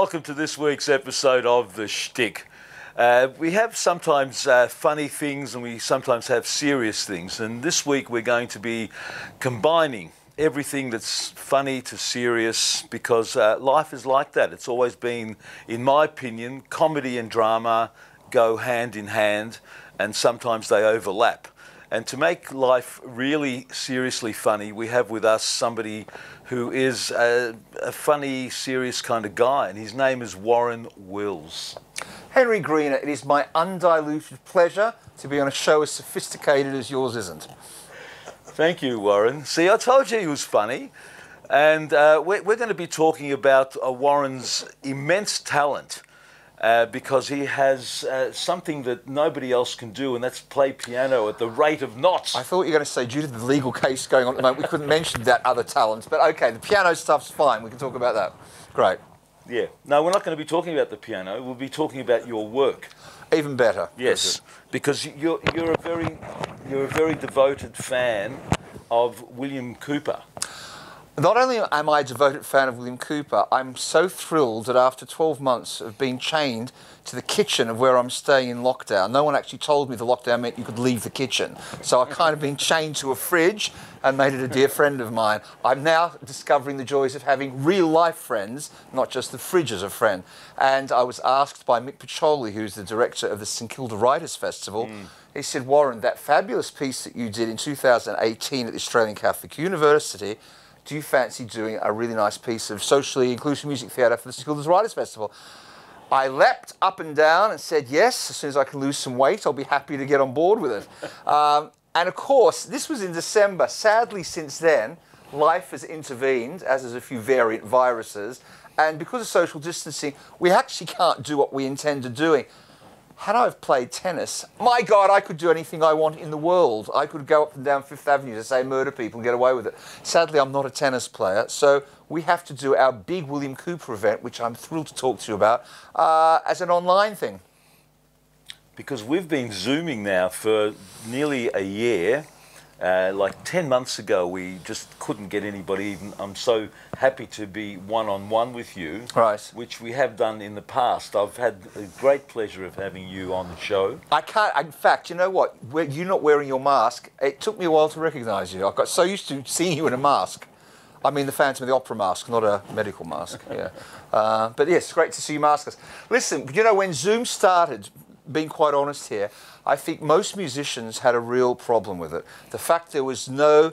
Welcome to this week's episode of The Shtick. Uh, we have sometimes uh, funny things and we sometimes have serious things, and this week we're going to be combining everything that's funny to serious because uh, life is like that. It's always been, in my opinion, comedy and drama go hand in hand and sometimes they overlap. And to make life really seriously funny, we have with us somebody who is a, a funny, serious kind of guy, and his name is Warren Wills. Henry Greener, it is my undiluted pleasure to be on a show as sophisticated as yours isn't. Thank you, Warren. See, I told you he was funny. And uh, we're, we're going to be talking about uh, Warren's immense talent uh, because he has uh, something that nobody else can do, and that's play piano at the rate of knots. I thought you were going to say, due to the legal case going on at the moment, we couldn't mention that other talent. But okay, the piano stuff's fine. We can talk about that. Great. Yeah. No, we're not going to be talking about the piano. We'll be talking about your work. Even better. Yes, because you're, you're a very you're a very devoted fan of William Cooper. Not only am I a devoted fan of William Cooper, I'm so thrilled that after 12 months of being chained to the kitchen of where I'm staying in lockdown, no one actually told me the lockdown meant you could leave the kitchen. So I've kind of been chained to a fridge and made it a dear friend of mine. I'm now discovering the joys of having real life friends, not just the fridge as a friend. And I was asked by Mick Piccioli, who's the director of the St Kilda Writers Festival, mm. he said, Warren, that fabulous piece that you did in 2018 at the Australian Catholic University do you fancy doing a really nice piece of socially inclusive music theatre for the Kilda's Writers Festival? I leapt up and down and said yes. As soon as I can lose some weight, I'll be happy to get on board with it. Um, and of course, this was in December. Sadly, since then, life has intervened, as has a few variant viruses. And because of social distancing, we actually can't do what we intend to doing had I have played tennis, my God, I could do anything I want in the world. I could go up and down Fifth Avenue to say murder people and get away with it. Sadly, I'm not a tennis player, so we have to do our big William Cooper event, which I'm thrilled to talk to you about, uh, as an online thing. Because we've been Zooming now for nearly a year uh, like 10 months ago, we just couldn't get anybody even. I'm so happy to be one on one with you, right. which we have done in the past. I've had a great pleasure of having you on the show. I can't, in fact, you know what? You're not wearing your mask. It took me a while to recognize you. I got so used to seeing you in a mask. I mean the Phantom of the Opera mask, not a medical mask. Yeah, uh, but yes, great to see you maskless. Listen, you know when Zoom started, being quite honest here, I think most musicians had a real problem with it. The fact there was no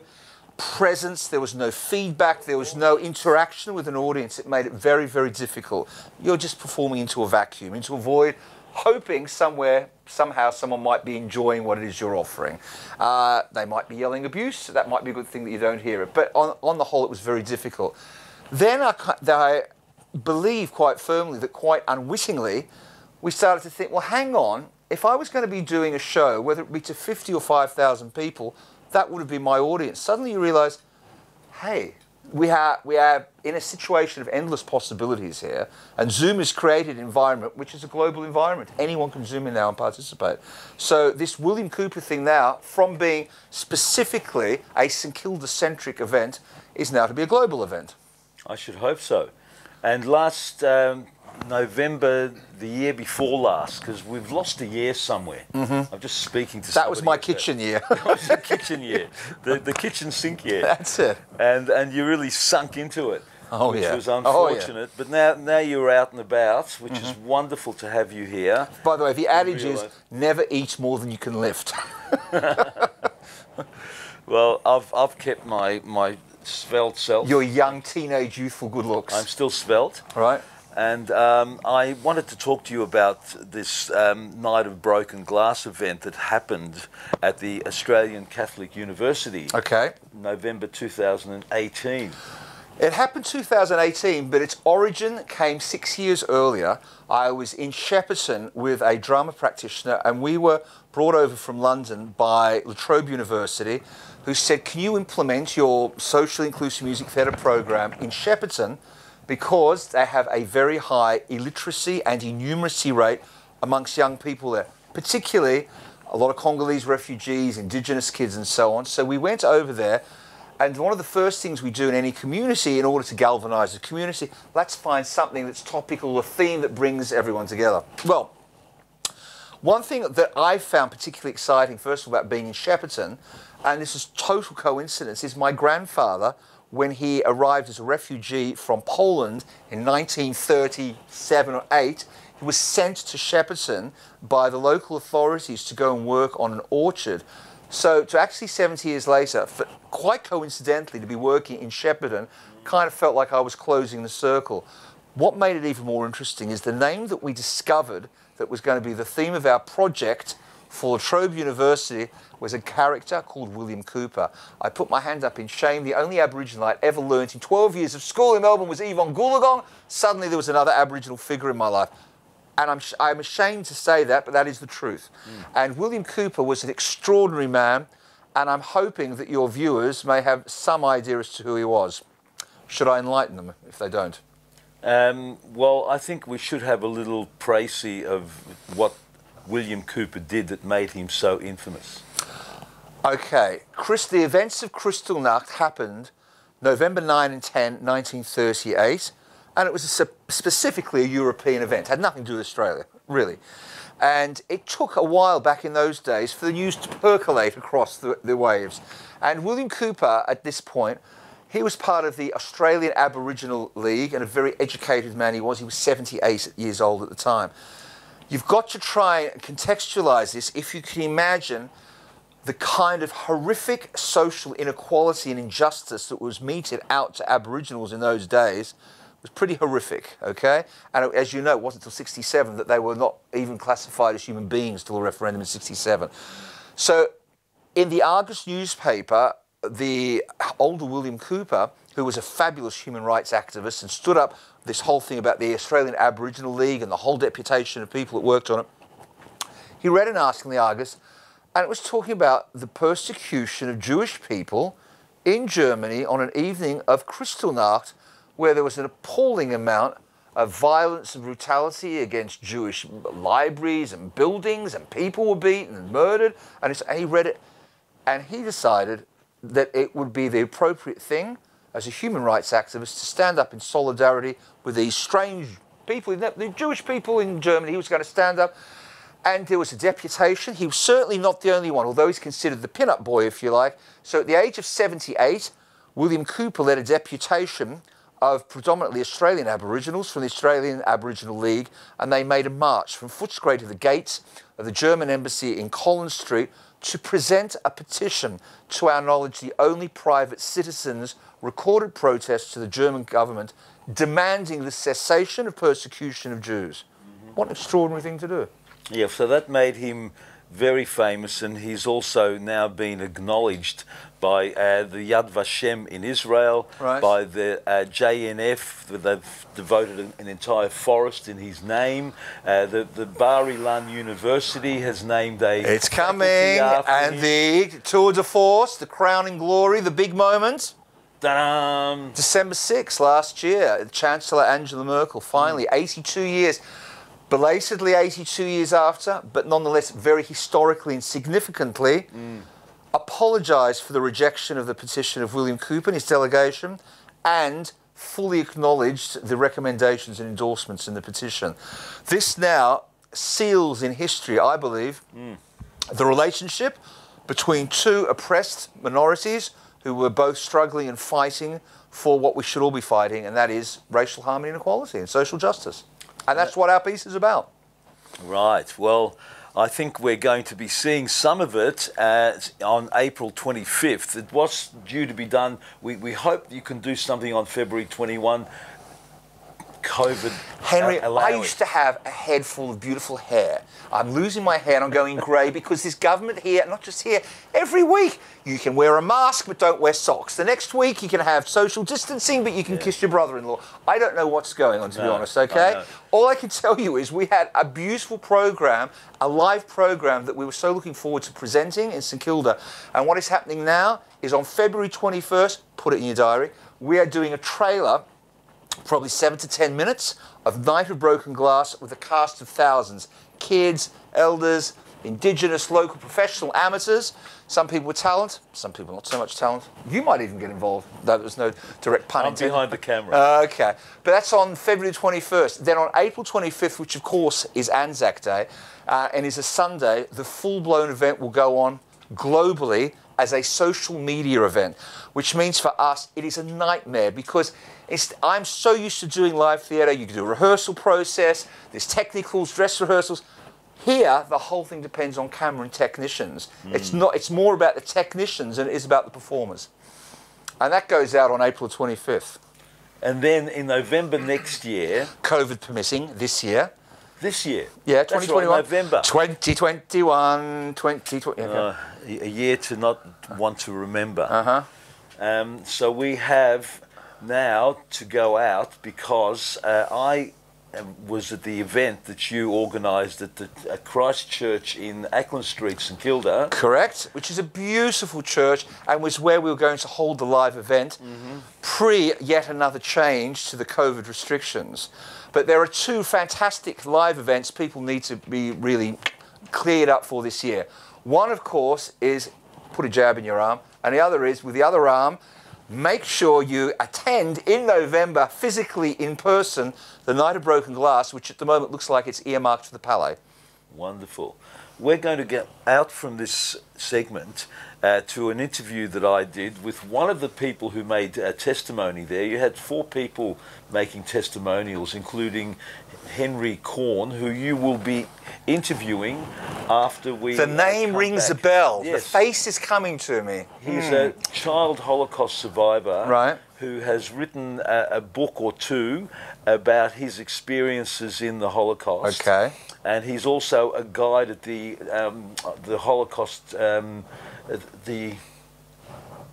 presence, there was no feedback, there was no interaction with an audience, it made it very, very difficult. You're just performing into a vacuum, into a void, hoping somewhere, somehow, someone might be enjoying what it is you're offering. Uh, they might be yelling abuse, so that might be a good thing that you don't hear it. But on, on the whole, it was very difficult. Then I, I believe quite firmly that quite unwittingly, we started to think, well, hang on, if I was going to be doing a show, whether it be to 50 or 5,000 people, that would have been my audience. Suddenly you realize, hey, we are, we are in a situation of endless possibilities here, and Zoom has created an environment which is a global environment. Anyone can Zoom in now and participate. So this William Cooper thing now, from being specifically a St Kilda-centric event, is now to be a global event. I should hope so. And last um, November the year before last because we've lost a year somewhere. Mm-hmm. I'm just speaking to that was my kitchen year. that was the kitchen year, the, the kitchen sink year. That's it. And and you really sunk into it. Oh which yeah. was unfortunate. Oh, yeah. But now now you're out and about, which mm-hmm. is wonderful to have you here. By the way, the adage is never eat more than you can lift. well, I've I've kept my my svelte self. Your young teenage youthful good looks. I'm still svelte. Right. And um, I wanted to talk to you about this um, Night of Broken Glass event that happened at the Australian Catholic University. Okay. November 2018. It happened 2018, but its origin came six years earlier. I was in Shepparton with a drama practitioner, and we were brought over from London by La Trobe University, who said, Can you implement your socially inclusive music theatre program in Shepparton? Because they have a very high illiteracy and innumeracy rate amongst young people there, particularly a lot of Congolese refugees, indigenous kids, and so on. So we went over there And one of the first things we do in any community in order to galvanize the community, let's find something that's topical, a theme that brings everyone together. Well, one thing that I found particularly exciting, first of all, about being in Shepparton, and this is total coincidence, is my grandfather, when he arrived as a refugee from Poland in 1937 or 8, he was sent to Shepparton by the local authorities to go and work on an orchard. So to actually 70 years later, quite coincidentally, to be working in Shepparton, kind of felt like I was closing the circle. What made it even more interesting is the name that we discovered that was going to be the theme of our project for La Trobe University was a character called William Cooper. I put my hand up in shame. The only Aboriginal I'd ever learnt in 12 years of school in Melbourne was Evonne Goolagong. Suddenly there was another Aboriginal figure in my life. And I'm, I'm ashamed to say that, but that is the truth. Mm. And William Cooper was an extraordinary man, and I'm hoping that your viewers may have some idea as to who he was. Should I enlighten them if they don't? Um, well, I think we should have a little précis of William Cooper did that made him so infamous. Okay, Chris, the events of Kristallnacht happened November 9 and 10, 1938, and it was a, specifically a European event. It had nothing to do with Australia, really. And it took a while back in those days for the news to percolate across the, the waves. And William Cooper, at this point, he was part of the Australian Aboriginal League and a very educated man he was. He was 78 years old at the time. You've got to try and contextualize this if you can imagine the kind of horrific social inequality and injustice that was meted out to Aboriginals in those days was pretty horrific, okay? And as you know, it wasn't until 67 that they were not even classified as human beings till the referendum in 67. So in the Argus newspaper, the older William Cooper, who was a fabulous human rights activist and stood up this whole thing about the Australian Aboriginal League and the whole deputation of people that worked on it, he read an article in the Argus and it was talking about the persecution of Jewish people in Germany on an evening of Kristallnacht where there was an appalling amount of violence and brutality against Jewish libraries and buildings, and people were beaten and murdered. And, he read it, and he decided that it would be the appropriate thing as a human rights activist to stand up in solidarity with these strange people, the Jewish people in Germany. He was going to stand up. And there was a deputation. He was certainly not the only one, although he's considered the pin-up boy, if you like. So at the age of 78, William Cooper led a deputation of predominantly Australian Aboriginals from the Australian Aboriginal League, and they made a march from Footscray to the gates of the German embassy in Collins Street to present a petition, to our knowledge, the only private citizens recorded protest to the German government demanding the cessation of persecution of Jews. What an extraordinary thing to do. Yeah, so that made him very famous, and he's also now been acknowledged by uh, the Yad Vashem in Israel, right. by the uh, JNF. They've devoted an, an, entire forest in his name. Uh, the, the Bar Ilan University has named a. It's coming, and him. the tour de force, the crowning glory, the big moment. Da-dum. December 6th last year, Chancellor Angela Merkel, finally, mm. 82 years belatedly 82 years after, but nonetheless very historically and significantly, mm apologised for the rejection of the petition of William Cooper and his delegation and fully acknowledged the recommendations and endorsements in the petition. This now seals in history, I believe, mm. the relationship between two oppressed minorities who were both struggling and fighting for what we should all be fighting, and that is racial harmony and equality and social justice. And that's what our piece is about. Right. Well, I think we're going to be seeing some of it on April 25th. It was due to be done. We, we hope you can do something on February 21. COVID. Henry, I used to have a head full of beautiful hair. I'm losing my hair and I'm going grey because this government here, not just here, every week you can wear a mask but don't wear socks. The next week you can have social distancing but you can yeah. kiss your brother-in-law. I don't know what's going on to no, be honest, okay? I All I can tell you is we had a beautiful program, a live program that we were so looking forward to presenting in St Kilda. And what is happening now is on February 21st, put it in your diary, we are doing a trailer probably seven to ten minutes of Night of Broken Glass with a cast of thousands kids, elders, indigenous, local, professional, amateurs. Some people with talent, some people not so much talent. You might even get involved, though there's no direct pun I'm intended. behind the camera. Okay, but that's on February 21st. Then on April 25th, which of course is Anzac Day uh, and is a Sunday, the full blown event will go on globally as a social media event, which means for us it is a nightmare because it's, I'm so used to doing live theatre. You do a rehearsal process, there's technicals, dress rehearsals. Here, the whole thing depends on camera and technicians. It's not. It's more about the technicians than it is about the performers, and that goes out on April 25th. and then in November next year, COVID permitting this year. this year. Yeah, That's right, 2021. November. 2021, 2020. Okay. Uh, a year to not want to remember. Uh-huh. Um, so we have now to go out because uh, I um, was at the event that you organised at the at Christchurch in Acland Street, St Kilda. Correct, which is a beautiful church and was where we were going to hold the live event pre yet another change to the COVID restrictions. But there are two fantastic live events people need to be really cleared up for this year. One, of course, is put a jab in your arm, and the other is with the other arm, make sure you attend in November physically in person the Night of Broken Glass, which at the moment looks like it's earmarked for the Palais. Wonderful. We're going to get out from this segment uh, to an interview that I did with one of the people who made uh, testimony there. You had four people making testimonials, including Henry Korn, who you will be interviewing after we. The name rings a bell. Yes. The face is coming to me. He's a child Holocaust survivor Right. who has written a, a book or two about his experiences in the Holocaust. Okay. And he's also a guide at the um, the Holocaust um, the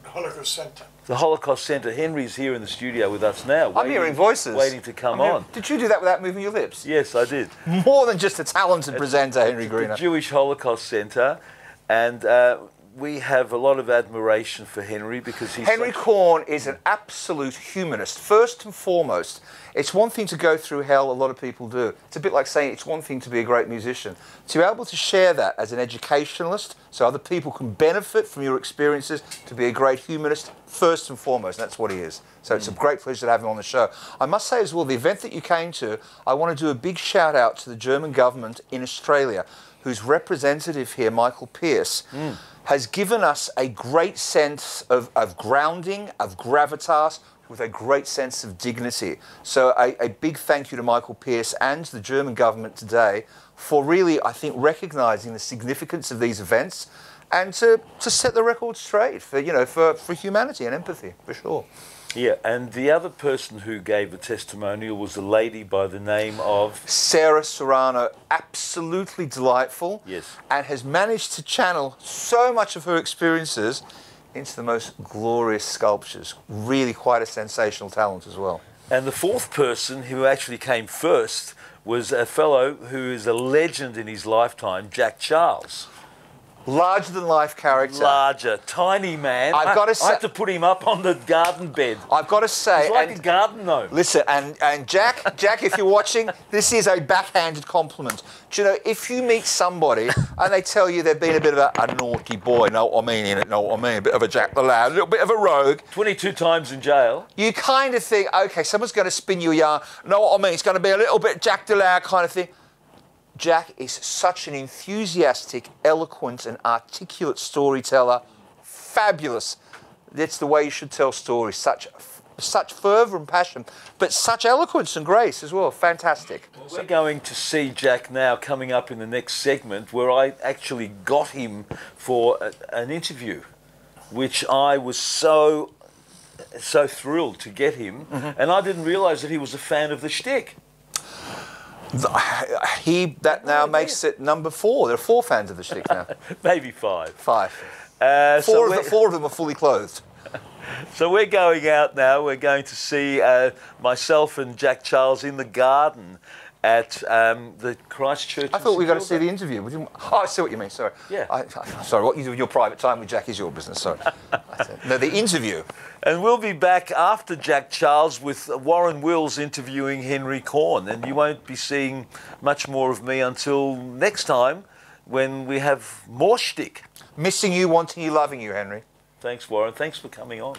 Holocaust Centre. the Holocaust Centre. Henry's here in the studio with us now. I'm waiting- hearing voices. waiting to come I'm hearing- on. Did you do that without moving your lips? Yes, I did. More than just a talented presenter, Henry the Jewish Holocaust Centre, and uh, we have a lot of admiration for Henry because he's Henry Korn is an absolute humanist. First and foremost, it's one thing to go through hell, a lot of people do. It's a bit like saying it's one thing to be a great musician. To be able to share that as an educationalist so other people can benefit from your experiences, to be a great humanist, first and foremost, that's what he is. So it's a great pleasure to have him on the show. I must say as well, the event that you came to, I want to do a big shout out to the German government in Australia, whose representative here, Michael Pierce, hmm. Has given us a great sense of, of grounding, of gravitas, with a great sense of dignity. So a, a big thank you to Michael Pierce and the German government today for really, I think, recognising the significance of these events and to, to set the record straight for, you know, for, for humanity and empathy, for sure. Yeah, and the other person who gave a testimonial was a lady by the name of Sarah Saaroni, absolutely delightful. Yes. And has managed to channel so much of her experiences into the most glorious sculptures. Really quite a sensational talent as well. And the fourth person who actually came first was a fellow who is a legend in his lifetime, Jack Charles. Larger than life character. Larger, tiny man. I've gotta I say- had to put him up on the garden bed. I've got to say, It's like and- a garden gnome. Listen, and, and Jack, Jack, if you're watching, this is a backhanded compliment. Do you know, if you meet somebody and they tell you they've been a bit of a, a naughty boy, know what I mean, innit? know what I mean, a bit of a Jack the Lad, a little bit of a rogue, 22 times in jail. you kind of think, okay, someone's going to spin you a yarn, know what I mean, it's going to be a little bit Jack the Lad kind of thing. Jack is such an enthusiastic, eloquent, and articulate storyteller. Fabulous. That's the way you should tell stories. Such, such fervour and passion, but such eloquence and grace as well. Fantastic. We're going to see Jack now coming up in the next segment where I actually got him for a, an interview, which I was so so thrilled to get him, mm-hmm. and I didn't realise that he was a fan of the shtick. He that now makes it number four. There are four fans of the shtick now. Maybe five. Five. Uh, so Four of, the, four of them are fully clothed. So we're going out now. We're going to see uh, myself and Jack Charles in the garden at um, the Christchurch. I thought we were going to see the interview. Oh, I see what you mean. Sorry. Yeah. I, I, sorry. What you do in your private time with Jack is your business. Sorry. I said- no, the interview. And we'll be back after Jack Charles with Warren Wills interviewing Henry Korn. And you won't be seeing much more of me until next time. when we have more shtick. Missing you, wanting you, loving you, Henry. Thanks, Warren. Thanks for coming on.